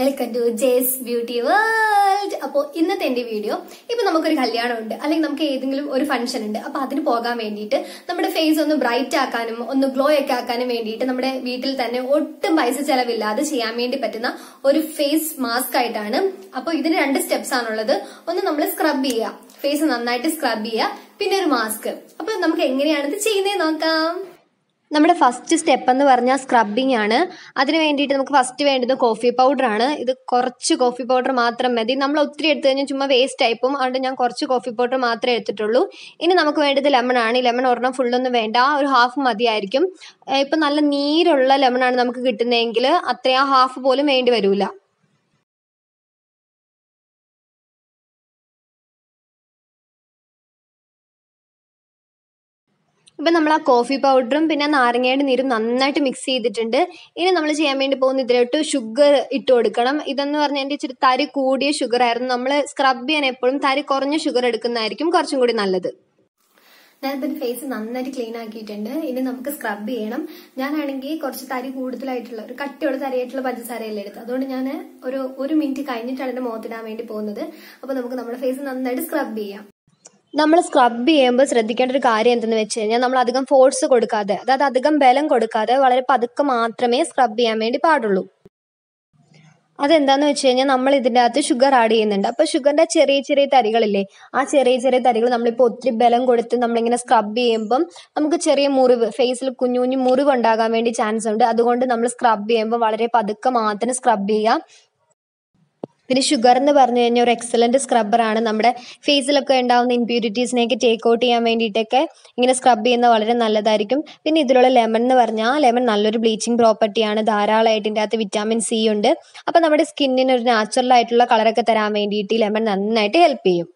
Welcome to Jay's beauty world അപ്പോ ഇന്നത്തെ എന്റെ വീഡിയോ ഇപ്പൊ നമുക്കൊരു കല്യാണം ഉണ്ട് അല്ലെങ്കിൽ നമുക്ക് ഏതെങ്കിലും ഒരു ഫംഗ്ഷൻ ഉണ്ട്. അപ്പൊ അതിന് പോകാൻ വേണ്ടിയിട്ട് നമ്മുടെ ഫേസ് ഒന്ന് ബ്രൈറ്റ് ആക്കാനും ഒന്ന് ഗ്ലോ ഒക്കെ ആക്കാനും വേണ്ടിയിട്ട് നമ്മുടെ വീട്ടിൽ തന്നെ ഒട്ടും പൈസ ചെലവില്ലാതെ ചെയ്യാൻ വേണ്ടി പറ്റുന്ന ഒരു ഫേസ് മാസ്ക് ആയിട്ടാണ്. അപ്പൊ ഇതിന് രണ്ട് സ്റ്റെപ്സ് ആണുള്ളത്. ഒന്ന് നമ്മൾ സ്ക്രബ് ചെയ്യുക. ഫേസ് നന്നായിട്ട് സ്ക്രബ് ചെയ്യുക. പിന്നെ ഒരു മാസ്ക് അപ്പൊ നമുക്ക് എങ്ങനെയാണ് ഇത് ചെയ്യുന്നത് നോക്കാം. നമ്മുടെ ഫസ്റ്റ് സ്റ്റെപ്പ് എന്ന് പറഞ്ഞാൽ സ്ക്രബിംഗ് ആണ്. അതിന് വേണ്ടിയിട്ട് നമുക്ക് ഫസ്റ്റ് വേണ്ടത് കോഫി പൗഡർ ആണ്. ഇത് കുറച്ച് കോഫി പൗഡർ മാത്രം മതി. നമ്മൾ ഒത്തിരി എടുത്തു കഴിഞ്ഞാൽ ചുമ്മാ വേസ്റ്റ് ആയിപ്പും അതുകൊണ്ട് ഞാൻ കുറച്ച് കോഫി പൗഡർ മാത്രമേ എടുത്തിട്ടുള്ളൂ. ഇനി നമുക്ക് വേണ്ടത് ലെമൺ ആണ്. ഈ ലെമൺ ഒരെണ്ണം ഫുള്ളൊന്നും വേണ്ട. ഒരു ഹാഫ് മതിയായിരിക്കും. ഇപ്പം നല്ല നീരുള്ള ലെമൺ ആണ് നമുക്ക് കിട്ടുന്നതെങ്കിൽ അത്രയും ഹാഫ് പോലും വേണ്ടി വരൂല. ഇപ്പം നമ്മൾ ആ കോഫി പൗഡറും പിന്നെ നാരങ്ങയുടെ നീരും നന്നായിട്ട് മിക്സ് ചെയ്തിട്ടുണ്ട്. ഇനി നമ്മൾ ചെയ്യാൻ വേണ്ടി പോകുന്ന ഇതിലോട്ട് ഷുഗർ ഇട്ട് കൊടുക്കണം. ഇതെന്ന് പറഞ്ഞാൽ എന്റെ ഇച്ചിരി തരി കൂടിയ ഷുഗർ ആയിരുന്നു. നമ്മൾ സ്ക്രബ് ചെയ്യാൻ എപ്പോഴും തരി കുറഞ്ഞ ഷുഗർ എടുക്കുന്നതായിരിക്കും കുറച്ചും കൂടി നല്ലത്. ഞാനിപ്പോൾ ഫേസ് നന്നായിട്ട് ക്ലീൻ ആക്കിയിട്ടുണ്ട്. ഇനി നമുക്ക് സ്ക്രബ് ചെയ്യണം. ഞാനാണെങ്കിൽ കുറച്ച് തരി കൂടുതലായിട്ടുള്ള ഒരു കട്ടിയുള്ള തരിയായിട്ടുള്ള പഞ്ചസാരയല്ലേ എടുത്തത്. അതുകൊണ്ട് ഞാൻ ഒരു ഒരു മിനിറ്റ് കഴിഞ്ഞിട്ടാണ് എന്റെ മുഖത്തിടാൻ വേണ്ടി പോകുന്നത്. അപ്പോൾ നമുക്ക് നമ്മുടെ ഫേസ് നന്നായിട്ട് സ്ക്രബ് ചെയ്യാം. നമ്മൾ സ്ക്രബ് ചെയ്യുമ്പോൾ ശ്രദ്ധിക്കേണ്ട ഒരു കാര്യം എന്തെന്ന് വെച്ച് കഴിഞ്ഞാൽ നമ്മൾ അധികം ഫോഴ്സ് കൊടുക്കാതെ അതായത് അധികം ബലം കൊടുക്കാതെ വളരെ പതുക്കെ മാത്രമേ സ്ക്രബ് ചെയ്യാൻ വേണ്ടി പാടുള്ളൂ. അതെന്താന്ന് വെച്ച് കഴിഞ്ഞാൽ നമ്മൾ ഇതിന്റെ അകത്ത് ഷുഗർ ആഡ് ചെയ്യുന്നുണ്ട്. അപ്പോൾ ഷുഗറിന്റെ ചെറിയ ചെറിയ തരികളില്ലേ ആ ചെറിയ ചെറിയ തരികൾ നമ്മളിപ്പോൾ ഒത്തിരി ബലം കൊടുത്ത് നമ്മളിങ്ങനെ സ്ക്രബ് ചെയ്യുമ്പം നമുക്ക് ചെറിയ മുറിവ് ഫേസിൽ കുഞ്ഞു കുഞ്ഞു മുറിവ് ഉണ്ടാകാൻ വേണ്ടി ചാൻസ് ഉണ്ട്. അതുകൊണ്ട് നമ്മൾ സ്ക്രബ് ചെയ്യുമ്പോൾ വളരെ പതുക്കെ മാത്രം സ്ക്രബ് ചെയ്യുക പിന്നെ ഷുഗർ എന്ന് പറഞ്ഞു കഴിഞ്ഞാൽ ഒരു എക്സലന്റ് സ്ക്രബ്ബറാണ് നമ്മുടെ ഫേസിലൊക്കെ ഉണ്ടാവുന്ന ഇമ്പ്യൂരിറ്റീസിനെയൊക്കെ ടേക്ക് ഔട്ട് ചെയ്യാൻ വേണ്ടിയിട്ടൊക്കെ ഇങ്ങനെ സ്ക്രബ് ചെയ്യുന്ന വളരെ നല്ലതായിരിക്കും. പിന്നെ ഇതിലുള്ള ലെമൺ എന്ന് പറഞ്ഞാൽ ലെമൺ നല്ലൊരു ബ്ലീച്ചിങ് പ്രോപ്പർട്ടിയാണ് ധാരാളമായിട്ട് ഇതിന്റെ അകത്ത് വിറ്റാമിൻ സി ഉണ്ട്. അപ്പം നമ്മുടെ സ്കിന്നിന് ഒരു നാച്ചുറൽ ആയിട്ടുള്ള കളറൊക്കെ തരാൻ വേണ്ടിയിട്ട് ഈ ലെമൺ നന്നായിട്ട് ഹെൽപ്പ് ചെയ്യും.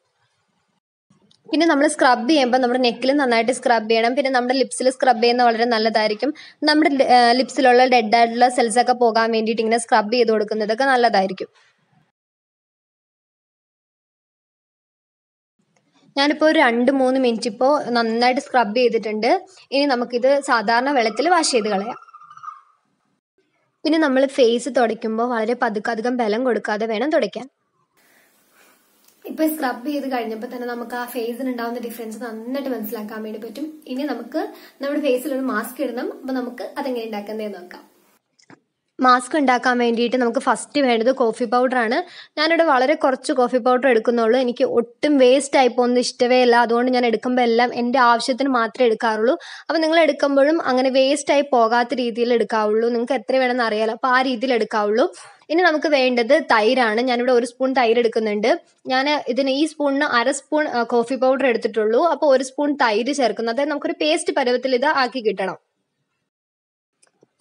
പിന്നെ നമ്മൾ സ്ക്രബ് ചെയ്യുമ്പോൾ നമ്മുടെ നെക്കിൽ നന്നായിട്ട് സ്ക്രബ് ചെയ്യണം. പിന്നെ നമ്മുടെ ലിപ്സിൽ സ്ക്രബ് ചെയ്യുന്നത് വളരെ നല്ലതായിരിക്കും. നമ്മുടെ ലിപ്സിലുള്ള ഡെഡ് ആയിട്ടുള്ള സെൽസ് ഒക്കെ പോകാൻ വേണ്ടിയിട്ട് ഇങ്ങനെ സ്ക്രബ് ചെയ്ത് കൊടുക്കുന്നതൊക്കെ നല്ലതായിരിക്കും. ഞാനിപ്പോൾ ഒരു രണ്ട് മൂന്ന് മിനിറ്റ് ഇപ്പോൾ നന്നായിട്ട് സ്ക്രബ് ചെയ്തിട്ടുണ്ട്. ഇനി നമുക്കിത് സാധാരണ വെള്ളത്തിൽ വാഷ് ചെയ്ത് കളയാം. പിന്നെ നമ്മൾ ഫേസ് തുടയ്ക്കുമ്പോൾ വളരെ പതുക്കെ അധികം ബലം കൊടുക്കാതെ വേണം തുടയ്ക്കാൻ. ഇപ്പൊ സ്ക്രബ് ചെയ്ത് കഴിഞ്ഞപ്പോൾ തന്നെ നമുക്ക് ആ ഫേസിന് ഉണ്ടാവുന്ന ഡിഫറൻസ് നന്നായിട്ട് മനസ്സിലാക്കാൻ വേണ്ടി പറ്റും. ഇനി നമുക്ക് നമ്മുടെ ഫേസിൽ ഒരു മാസ്ക് ഇടണം. അപ്പൊ നമുക്ക് അതെങ്ങനെ ഉണ്ടാക്കുന്നതെന്ന് നോക്കാം. മാസ്ക് ഉണ്ടാക്കാൻ വേണ്ടിയിട്ട് നമുക്ക് ഫസ്റ്റ് വേണ്ടത് കോഫി പൗഡറാണ് ഞാനിവിടെ വളരെ കുറച്ച് കോഫി പൗഡർ എടുക്കുന്നുള്ളൂ. എനിക്ക് ഒട്ടും വേസ്റ്റ് ആയി പോകുന്നത് ഇഷ്ടമേ അല്ല. അതുകൊണ്ട് ഞാൻ എടുക്കുമ്പോൾ എല്ലാം എന്റെ ആവശ്യത്തിന് മാത്രമേ എടുക്കാറുള്ളൂ. അപ്പോൾ നിങ്ങൾ എടുക്കുമ്പോഴും അങ്ങനെ വേസ്റ്റ് ആയി പോകാത്ത രീതിയിൽ എടുക്കാവുള്ളൂ. നിങ്ങൾക്ക് എത്ര വേണമെന്ന് അറിയാലോ. അപ്പോൾ ആ രീതിയിൽ എടുക്കാവുള്ളൂ. ഇനി നമുക്ക് വേണ്ടത് തൈരാണ്. ഞാനിവിടെ ഒരു സ്പൂൺ തൈര് എടുക്കുന്നുണ്ട്. ഞാൻ ഇതിന് ഈ സ്പൂണിന് അര സ്പൂൺ കോഫി പൗഡർ എടുത്തിട്ടുള്ളൂ. അപ്പോൾ ഒരു സ്പൂൺ തൈര് ചേർക്കുന്നു. അതായത് നമുക്കൊരു പേസ്റ്റ് പരുവത്തിൽ ഇത് ആക്കി കിട്ടണം.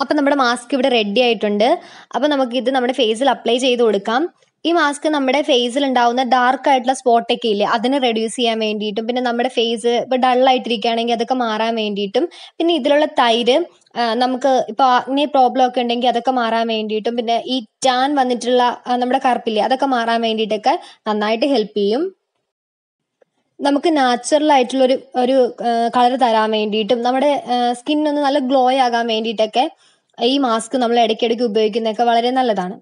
അപ്പം നമ്മുടെ മാസ്ക് ഇവിടെ റെഡി ആയിട്ടുണ്ട്. അപ്പം നമുക്ക് ഇത് നമ്മുടെ ഫേസിൽ അപ്ലൈ ചെയ്ത് കൊടുക്കാം. ഈ മാസ്ക് നമ്മുടെ ഫേസിൽ ഉണ്ടാവുന്ന ഡാർക്ക് ആയിട്ടുള്ള സ്പോട്ടൊക്കെ ഇല്ലേ അതിനെ റെഡ്യൂസ് ചെയ്യാൻ വേണ്ടിയിട്ടും പിന്നെ നമ്മുടെ ഫേസ് ഇപ്പോൾ ഡള്ളായിട്ടിരിക്കുകയാണെങ്കിൽ അതൊക്കെ മാറാൻ വേണ്ടിയിട്ടും പിന്നെ ഇതിലുള്ള തൈര് നമുക്ക് ഇപ്പോൾ ആഗ്നേ പ്രോബ്ലം ഒക്കെ ഉണ്ടെങ്കിൽ അതൊക്കെ മാറാൻ വേണ്ടിയിട്ടും പിന്നെ ഈ ടാൻ വന്നിട്ടുള്ള നമ്മുടെ കറുപ്പില്ലേ അതൊക്കെ മാറാൻ വേണ്ടിയിട്ടൊക്കെ നന്നായിട്ട് ഹെൽപ്പ് ചെയ്യും. നമുക്ക് നാച്ചുറൽ ആയിട്ടുള്ള ഒരു ഒരു കളർ തരാൻ വേണ്ടിയിട്ടും നമ്മുടെ സ്കിൻ ഒന്ന് നല്ല ഗ്ലോ ആകാൻ വേണ്ടിയിട്ടൊക്കെ ഈ മാസ്ക് നമ്മൾ ഇടയ്ക്കിടയ്ക്ക് ഉപയോഗിക്കുന്നതൊക്കെ വളരെ നല്ലതാണ്.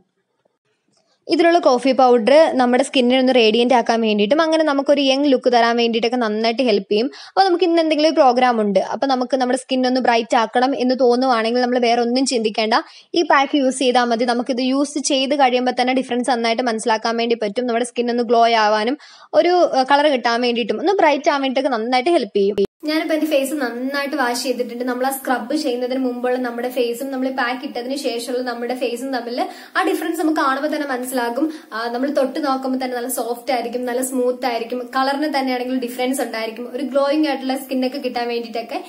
ഇതിലുള്ള കോഫി പൗഡർ നമ്മുടെ സ്കിന്നിനെ ഒന്ന് റേഡിയന്റ് ആക്കാൻ വേണ്ടിയിട്ടും അങ്ങനെ നമുക്കൊരു യങ് ലുക്ക് തരാൻ വേണ്ടിയിട്ടൊക്കെ നന്നായിട്ട് ഹെൽപ്പ് ചെയ്യും. അപ്പോൾ നമുക്ക് ഇന്ന് എന്തെങ്കിലും പ്രോഗ്രാം ഉണ്ട്. അപ്പോൾ നമുക്ക് നമ്മുടെ സ്കിൻ ഒന്ന് ബ്രൈറ്റ് ആക്കണം എന്ന് തോന്നുവാണെങ്കിൽ നമ്മൾ വേറെ ഒന്നും ചിന്തിക്കേണ്ട. ഈ പാക്ക് യൂസ് ചെയ്താൽ മതി. നമുക്കിത് യൂസ് ചെയ്ത് കഴിയുമ്പോൾ തന്നെ ഡിഫറൻസ് നന്നായിട്ട് മനസ്സിലാക്കാൻ വേണ്ടി പറ്റും. നമ്മുടെ സ്കിൻ ഒന്ന് ഗ്ലോ ആവാനും ഒരു കളർ കിട്ടാൻ വേണ്ടിയിട്ടും ഒന്ന് ബ്രൈറ്റ് ആവാൻ വേണ്ടിയിട്ടൊക്കെ നന്നായിട്ട് ഹെൽപ്പ് ചെയ്യും. ഞാനിപ്പോ എന്റെ ഫേസ് നന്നായിട്ട് വാഷ് ചെയ്തിട്ടുണ്ട്. നമ്മൾ ആ സ്ക്രബ് ചെയ്യുന്നതിന് മുമ്പുള്ള നമ്മുടെ ഫേസും നമ്മൾ പാക്ക് ഇട്ടതിന് ശേഷമുള്ള നമ്മുടെ ഫേസും തമ്മിൽ ആ ഡിഫറൻസ് നമുക്ക് കാണുമ്പോൾ തന്നെ മനസ്സിലാകും. നമ്മൾ തൊട്ട് നോക്കുമ്പോൾ തന്നെ നല്ല സോഫ്റ്റ് ആയിരിക്കും നല്ല സ്മൂത്ത് ആയിരിക്കും. കളറിന് തന്നെയാണെങ്കിൽ ഡിഫറൻസ് ഉണ്ടായിരിക്കും. ഒരു ഗ്ലോയിങ് ആയിട്ടുള്ള സ്കിന്നൊക്കെ കിട്ടാൻ വേണ്ടിയിട്ടൊക്കെ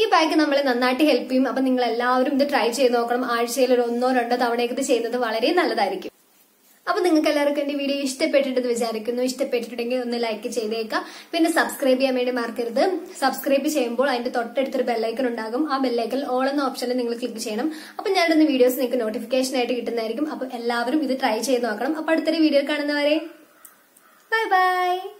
ഈ പാക്ക് നമ്മളെ നന്നായിട്ട് ഹെൽപ്പ് ചെയ്യും. അപ്പൊ നിങ്ങൾ എല്ലാവരും ഇത് ട്രൈ ചെയ്ത് നോക്കണം. ആഴ്ചയിൽ ഒരു ഒന്നോ രണ്ടോ തവണയൊക്കെ ഇത് ചെയ്യുന്നത് വളരെ നല്ലതായിരിക്കും. അപ്പൊ നിങ്ങൾക്ക് എല്ലാവർക്കും എന്റെ വീഡിയോ ഇഷ്ടപ്പെട്ടിട്ടെന്ന് വിചാരിക്കുന്നു. ഇഷ്ടപ്പെട്ടിട്ടുണ്ടെങ്കിൽ ഒന്ന് ലൈക്ക് ചെയ്തേക്കാം പിന്നെ സബ്സ്ക്രൈബ് ചെയ്യാൻ വേണ്ടി മറക്കരുത്. സബ്സ്ക്രൈബ് ചെയ്യുമ്പോൾ അതിന്റെ തൊട്ടടുത്തൊരു ബെല്ലൈക്കൺ ഉണ്ടാകും. ആ ബെല്ലൈക്കൺ ഓൾ എന്ന ഓപ്ഷനിൽ നിങ്ങൾ ക്ലിക്ക് ചെയ്യണം. അപ്പൊ ഞാനിടുന്ന വീഡിയോസ് നിങ്ങൾക്ക് നോട്ടിഫിക്കേഷൻ ആയിട്ട് കിട്ടുന്നതായിരിക്കും. അപ്പൊ എല്ലാവരും ഇത് ട്രൈ ചെയ്ത് നോക്കണം. അപ്പൊ അടുത്തൊരു വീഡിയോ കാണുന്നവരെ ബൈ ബൈ